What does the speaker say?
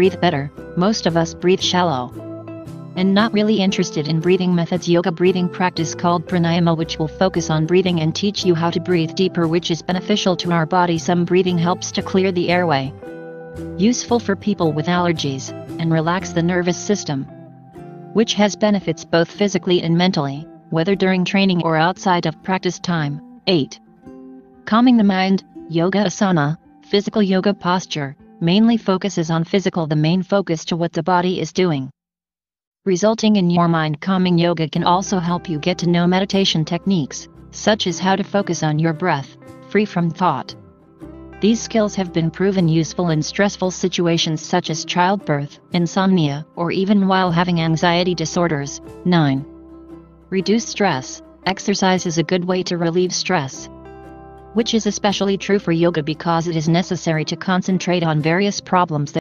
breathe better, most of us breathe shallow. And not really interested in breathing methods yoga breathing practice called pranayama which will focus on breathing and teach you how to breathe deeper which is beneficial to our body some breathing helps to clear the airway. Useful for people with allergies, and relax the nervous system. Which has benefits both physically and mentally, whether during training or outside of practice time. 8. Calming the mind, yoga asana, physical yoga posture, mainly focuses on physical the main focus to what the body is doing. Resulting in your mind calming yoga can also help you get to know meditation techniques, such as how to focus on your breath, free from thought. These skills have been proven useful in stressful situations such as childbirth, insomnia, or even while having anxiety disorders. 9. Reduce stress. Exercise is a good way to relieve stress. Which is especially true for yoga because it is necessary to concentrate on various problems that